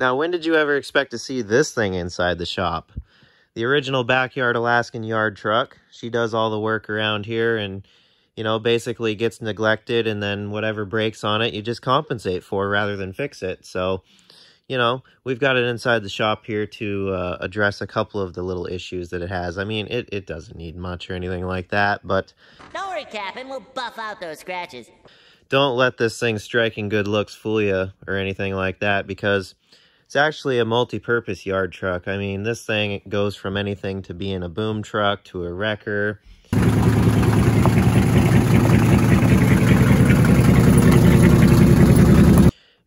Now, when did you ever expect to see this thing inside the shop? The original Backyard Alaskan yard truck. She does all the work around here and, you know, basically gets neglected and then whatever breaks on it, you just compensate for rather than fix it. So, you know, we've got it inside the shop here to uh, address a couple of the little issues that it has. I mean, it, it doesn't need much or anything like that, but... Don't worry, Captain. We'll buff out those scratches. Don't let this thing striking good looks fool you or anything like that because it's actually a multi-purpose yard truck. I mean, this thing goes from anything to being a boom truck to a wrecker.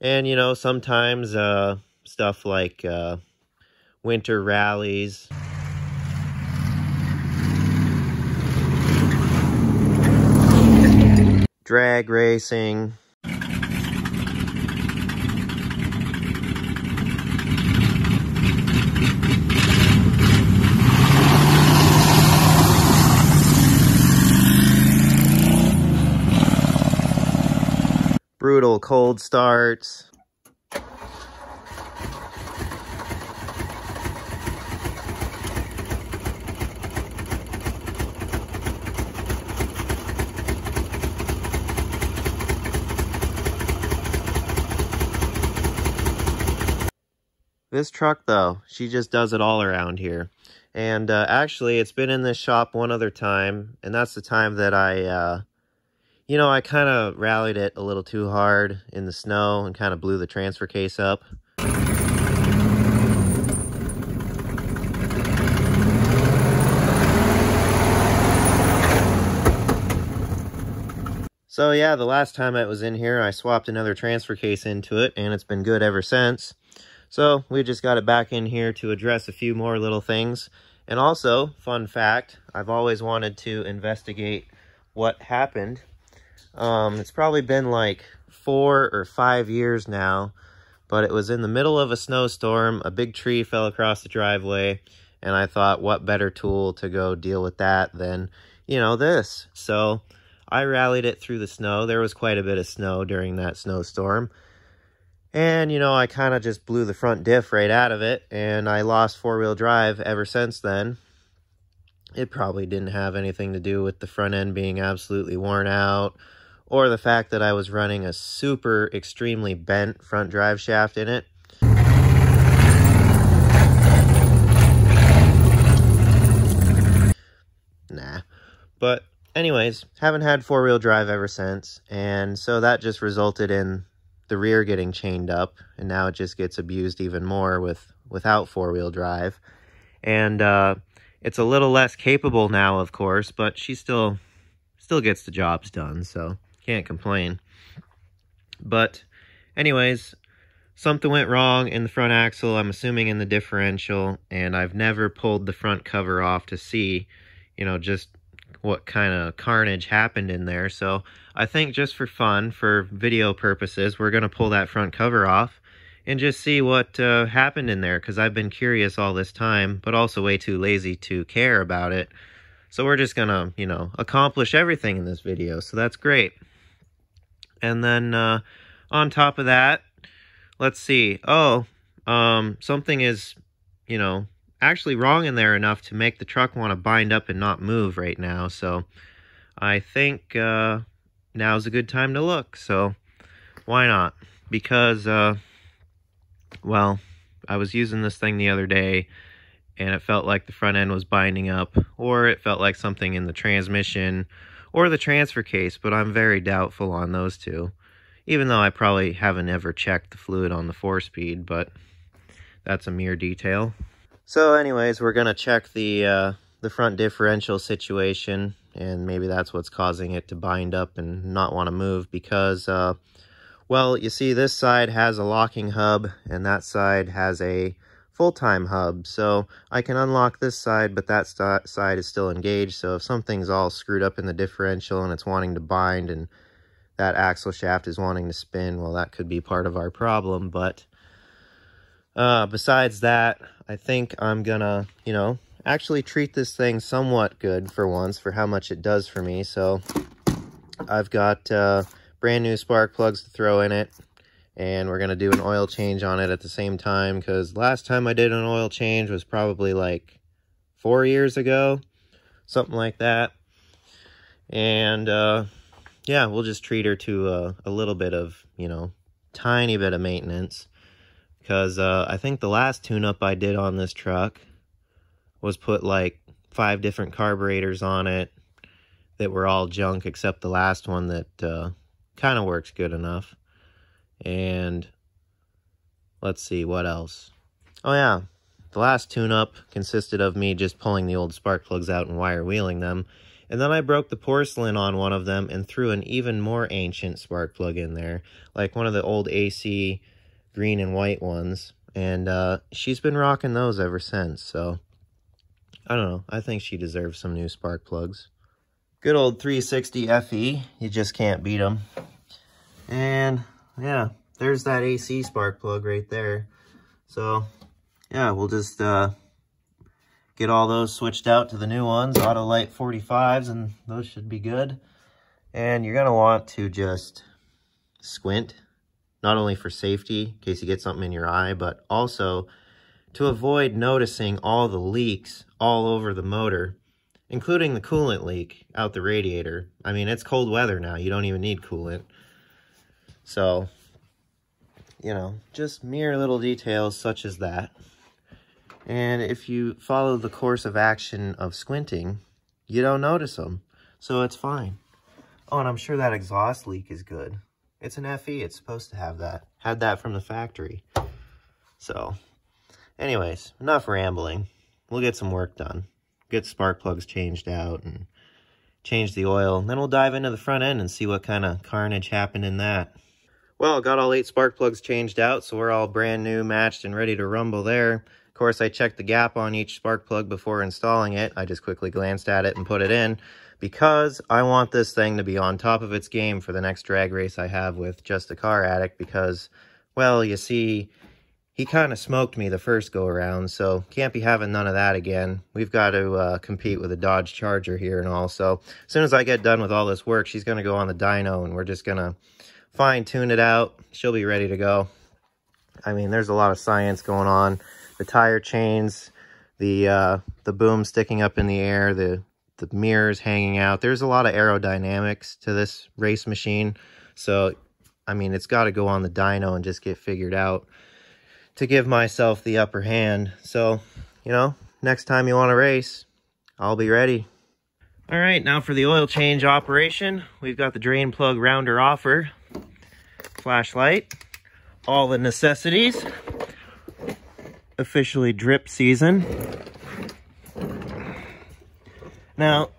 And, you know, sometimes uh, stuff like uh, winter rallies. Drag racing. Cold starts. This truck, though, she just does it all around here. And uh, actually, it's been in this shop one other time, and that's the time that I uh, you know, I kind of rallied it a little too hard in the snow and kind of blew the transfer case up. So yeah, the last time I was in here, I swapped another transfer case into it, and it's been good ever since. So we just got it back in here to address a few more little things. And also, fun fact, I've always wanted to investigate what happened um, it's probably been like four or five years now, but it was in the middle of a snowstorm. A big tree fell across the driveway, and I thought, what better tool to go deal with that than, you know, this. So I rallied it through the snow. There was quite a bit of snow during that snowstorm. And, you know, I kind of just blew the front diff right out of it, and I lost four-wheel drive ever since then. It probably didn't have anything to do with the front end being absolutely worn out or the fact that I was running a super extremely bent front drive shaft in it. Nah. But anyways, haven't had four-wheel drive ever since, and so that just resulted in the rear getting chained up, and now it just gets abused even more with without four-wheel drive. And uh, it's a little less capable now, of course, but she still still gets the jobs done, so can't complain. But anyways, something went wrong in the front axle, I'm assuming in the differential, and I've never pulled the front cover off to see, you know, just what kind of carnage happened in there. So I think just for fun, for video purposes, we're going to pull that front cover off and just see what uh, happened in there because I've been curious all this time, but also way too lazy to care about it. So we're just going to, you know, accomplish everything in this video. So that's great. And then uh, on top of that, let's see. Oh, um, something is, you know, actually wrong in there enough to make the truck want to bind up and not move right now. So I think uh, now's a good time to look. So why not? Because, uh, well, I was using this thing the other day and it felt like the front end was binding up or it felt like something in the transmission or the transfer case, but I'm very doubtful on those two. Even though I probably haven't ever checked the fluid on the four-speed, but that's a mere detail. So anyways, we're going to check the, uh, the front differential situation, and maybe that's what's causing it to bind up and not want to move because, uh, well, you see this side has a locking hub, and that side has a full-time hub. So I can unlock this side, but that side is still engaged. So if something's all screwed up in the differential and it's wanting to bind and that axle shaft is wanting to spin, well, that could be part of our problem. But uh, besides that, I think I'm gonna, you know, actually treat this thing somewhat good for once for how much it does for me. So I've got uh, brand new spark plugs to throw in it and we're going to do an oil change on it at the same time because last time I did an oil change was probably like four years ago, something like that. And uh, yeah, we'll just treat her to a, a, little bit of, you know, tiny bit of maintenance because uh, I think the last tune-up I did on this truck was put like five different carburetors on it that were all junk except the last one that uh, kind of works good enough. And let's see, what else? Oh yeah, the last tune-up consisted of me just pulling the old spark plugs out and wire wheeling them. And then I broke the porcelain on one of them and threw an even more ancient spark plug in there. Like one of the old AC green and white ones. And uh, she's been rocking those ever since, so... I don't know. I think she deserves some new spark plugs. Good old 360 FE. You just can't beat them. And yeah, there's that AC spark plug right there. So yeah, we'll just uh, get all those switched out to the new ones, Autolite 45s, and those should be good. And you're going to want to just squint, not only for safety, in case you get something in your eye, but also to avoid noticing all the leaks all over the motor, including the coolant leak out the radiator. I mean, it's cold weather now. You don't even need coolant. So, you know, just mere little details such as that. And if you follow the course of action of squinting, you don't notice them. So it's fine. Oh, and I'm sure that exhaust leak is good. It's an FE. It's supposed to have that. Had that from the factory. So, anyways, enough rambling. We'll get some work done. Get spark plugs changed out and change the oil. And then we'll dive into the front end and see what kind of carnage happened in that. Well, got all eight spark plugs changed out, so we're all brand new, matched, and ready to rumble there. Of course, I checked the gap on each spark plug before installing it. I just quickly glanced at it and put it in because I want this thing to be on top of its game for the next drag race I have with Just a Car Addict because, well, you see, he kind of smoked me the first go around, so can't be having none of that again. We've got to uh, compete with a Dodge Charger here and all, so as soon as I get done with all this work, she's going to go on the dyno and we're just going to fine tune it out. She'll be ready to go. I mean, there's a lot of science going on. The tire chains, the uh, the boom sticking up in the air, the the mirrors hanging out. There's a lot of aerodynamics to this race machine. So, I mean, it's got to go on the dyno and just get figured out to give myself the upper hand. So, you know, next time you want to race, I'll be ready. All right, now for the oil change operation, we've got the drain plug rounder offer flashlight, all the necessities, officially drip season. Now,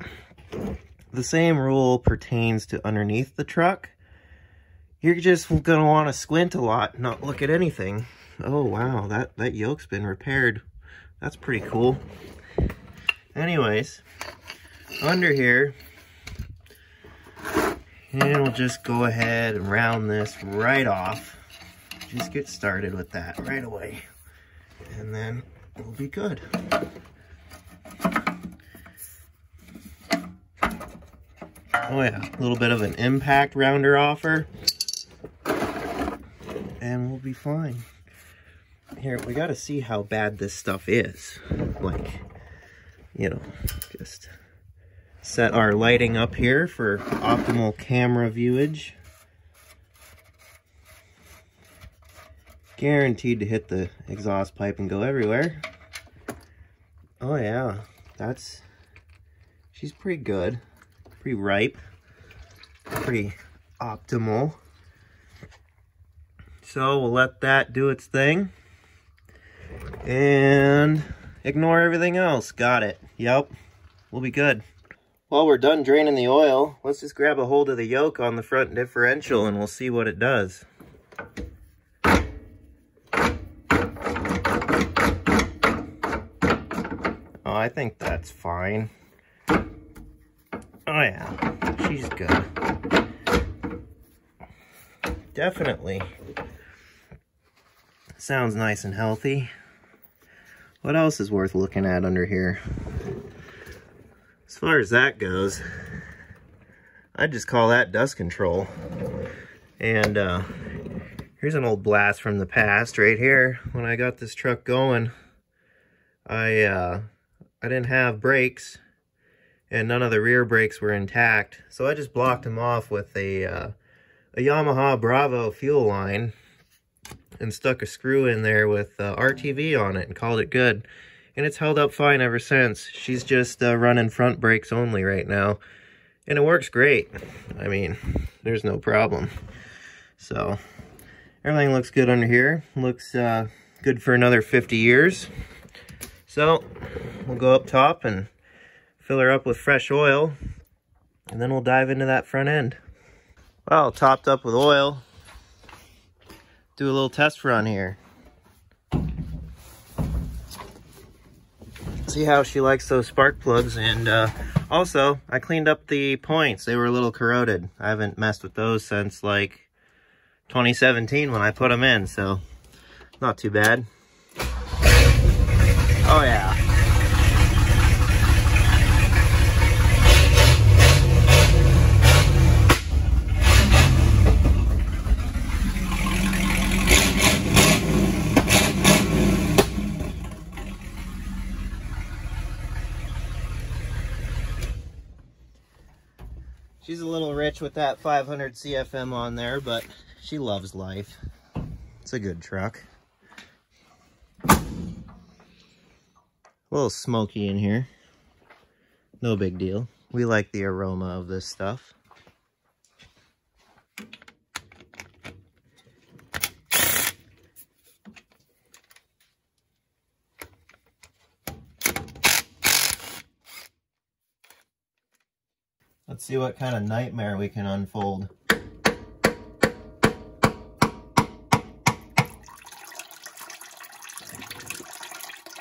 the same rule pertains to underneath the truck. You're just going to want to squint a lot, not look at anything. Oh, wow, that, that yoke's been repaired. That's pretty cool. Anyways, under here, and we'll just go ahead and round this right off. Just get started with that right away. And then we'll be good. Oh yeah, a little bit of an impact rounder offer. And we'll be fine. Here, we gotta see how bad this stuff is. Like, you know, just set our lighting up here for optimal camera viewage. Guaranteed to hit the exhaust pipe and go everywhere. Oh yeah, that's, she's pretty good, pretty ripe, pretty optimal. So we'll let that do its thing. And ignore everything else. Got it. Yep. We'll be good. While we're done draining the oil, let's just grab a hold of the yoke on the front differential and we'll see what it does. Oh, I think that's fine. Oh yeah, she's good. Definitely. Sounds nice and healthy. What else is worth looking at under here? As far as that goes, I just call that dust control. And uh, Here's an old blast from the past right here. When I got this truck going, I uh, I didn't have brakes and none of the rear brakes were intact. So I just blocked them off with a, uh, a Yamaha Bravo fuel line and stuck a screw in there with uh, RTV on it and called it good. And it's held up fine ever since. She's just uh, running front brakes only right now. And it works great. I mean, there's no problem. So, everything looks good under here. Looks uh, good for another 50 years. So, we'll go up top and fill her up with fresh oil, and then we'll dive into that front end. Well, topped up with oil, do a little test run here. See how she likes those spark plugs, and uh, also, I cleaned up the points. They were a little corroded. I haven't messed with those since, like, 2017 when I put them in, so not too bad. Oh, yeah. She's a little rich with that 500 CFM on there, but she loves life. It's a good truck. A little smoky in here. No big deal. We like the aroma of this stuff. Let's see what kind of nightmare we can unfold.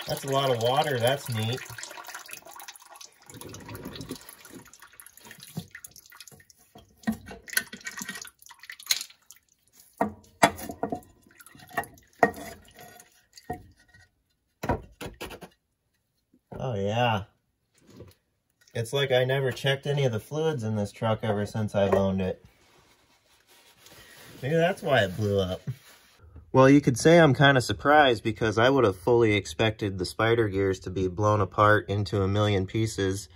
That's a lot of water, that's neat. Oh yeah. Like I never checked any of the fluids in this truck ever since I've owned it. Maybe that's why it blew up. Well, you could say I'm kind of surprised because I would have fully expected the spider gears to be blown apart into a million pieces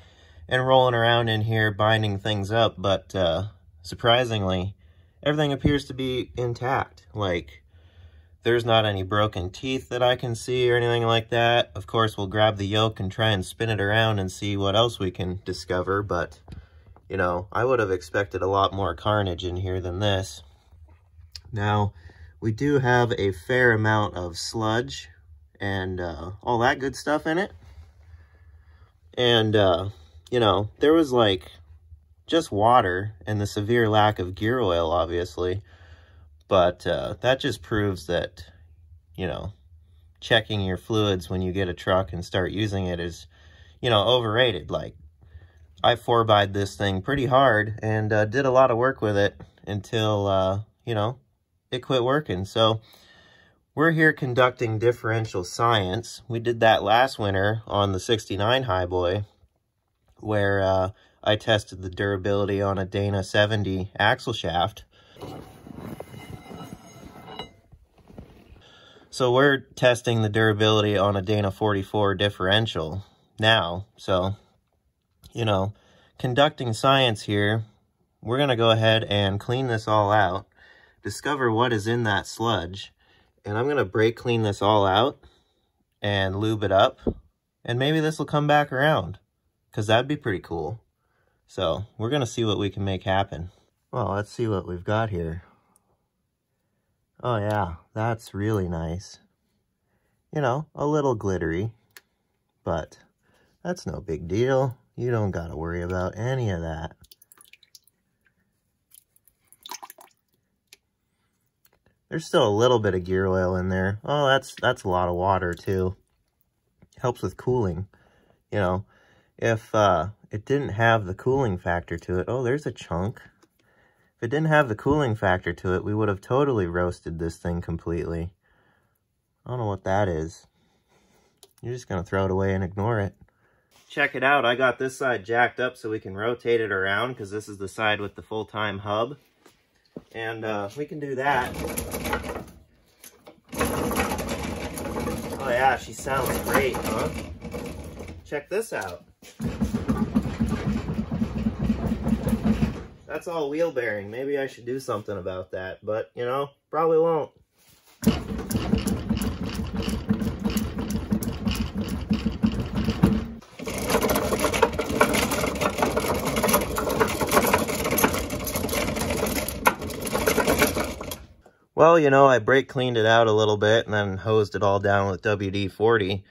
and rolling around in here binding things up, but uh, surprisingly, everything appears to be intact. Like, there's not any broken teeth that I can see or anything like that. Of course, we'll grab the yoke and try and spin it around and see what else we can discover, but, you know, I would have expected a lot more carnage in here than this. Now, we do have a fair amount of sludge and uh, all that good stuff in it. And, uh, you know, there was like just water and the severe lack of gear oil, obviously. But uh, that just proves that, you know, checking your fluids when you get a truck and start using it is, you know, overrated. Like, I 4 by this thing pretty hard and uh, did a lot of work with it until, uh, you know, it quit working. So, we're here conducting differential science. We did that last winter on the 69 Highboy, where uh, I tested the durability on a Dana 70 axle shaft. So we're testing the durability on a Dana 44 differential now. So, you know, conducting science here, we're going to go ahead and clean this all out, discover what is in that sludge, and I'm going to brake clean this all out and lube it up, and maybe this will come back around, because that'd be pretty cool. So, we're going to see what we can make happen. Well, let's see what we've got here. Oh yeah, that's really nice. You know, a little glittery, but that's no big deal. You don't got to worry about any of that. There's still a little bit of gear oil in there. Oh, that's that's a lot of water too. Helps with cooling. You know, if uh, it didn't have the cooling factor to it, oh, there's a chunk. If it didn't have the cooling factor to it, we would have totally roasted this thing completely. I don't know what that is. You're just going to throw it away and ignore it. Check it out. I got this side jacked up so we can rotate it around because this is the side with the full-time hub. And uh, we can do that. Oh yeah, she sounds great, huh? Check this out. That's all wheel bearing. Maybe I should do something about that, but, you know, probably won't. Well, you know, I brake cleaned it out a little bit and then hosed it all down with WD-40.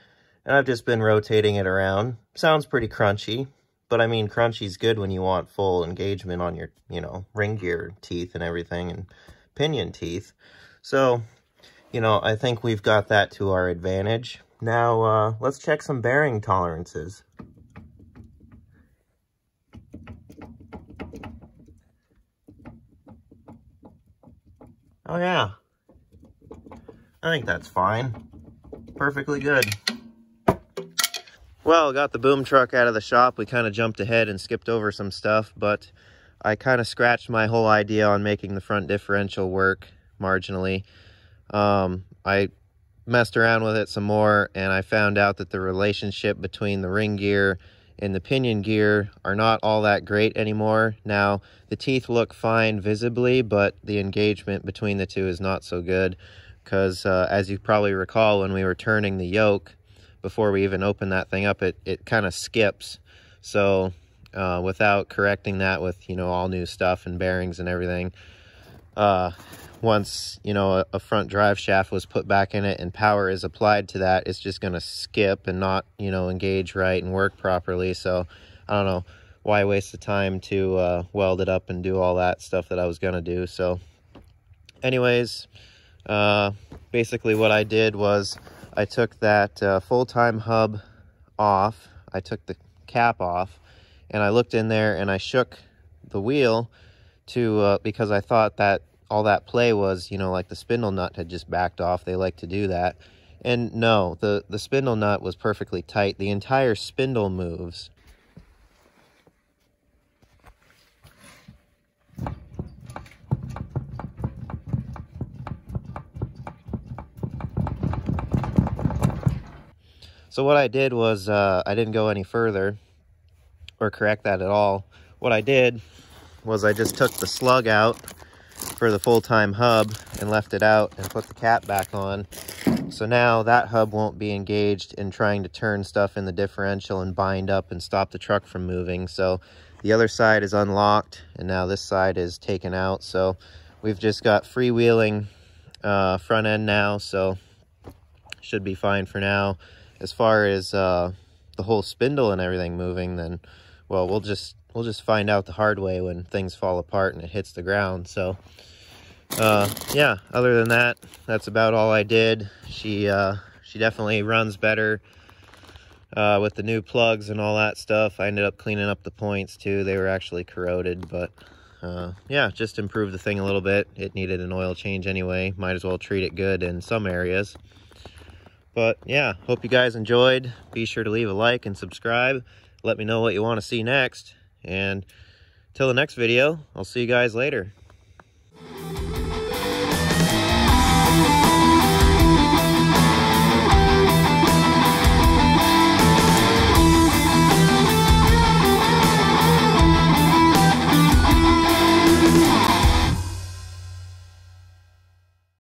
And I've just been rotating it around. Sounds pretty crunchy, but I mean, crunchy's good when you want full engagement on your, you know, ring gear teeth and everything and pinion teeth. So, you know, I think we've got that to our advantage. Now, uh, let's check some bearing tolerances. Oh yeah. I think that's fine. Perfectly good. Well, got the boom truck out of the shop. We kind of jumped ahead and skipped over some stuff, but I kind of scratched my whole idea on making the front differential work marginally. Um, I messed around with it some more and I found out that the relationship between the ring gear and the pinion gear are not all that great anymore. Now, the teeth look fine visibly, but the engagement between the two is not so good because uh, as you probably recall, when we were turning the yoke, before we even open that thing up, it, it kind of skips. So uh, without correcting that with, you know, all new stuff and bearings and everything, uh, once, you know, a, a, front drive shaft was put back in it and power is applied to that, it's just going to skip and not, you know, engage right and work properly. So, I don't know why waste the time to uh, weld it up and do all that stuff that I was going to do. So, anyways, uh, basically what I did was I took that uh, full-time hub off. I took the cap off and I looked in there and I shook the wheel to uh, because I thought that all that play was, you know, like the spindle nut had just backed off. They like to do that. And no, the, the spindle nut was perfectly tight. The entire spindle moves. So what I did was uh, I didn't go any further or correct that at all. What I did was I just took the slug out for the full-time hub and left it out and put the cap back on. So now that hub won't be engaged in trying to turn stuff in the differential and bind up and stop the truck from moving. So the other side is unlocked and now this side is taken out. So we've just got freewheeling uh, front end now. So should be fine for now. As far as uh, the whole spindle and everything moving, then, well, we'll just we'll just find out the hard way when things fall apart and it hits the ground. So, uh, yeah, other than that, that's about all I did. She, uh, she definitely runs better uh, with the new plugs and all that stuff. I ended up cleaning up the points too. They were actually corroded, but uh, yeah, just improved the thing a little bit. It needed an oil change anyway. Might as well treat it good in some areas. But yeah, hope you guys enjoyed. Be sure to leave a like and subscribe. Let me know what you want to see next. And till the next video, I'll see you guys later.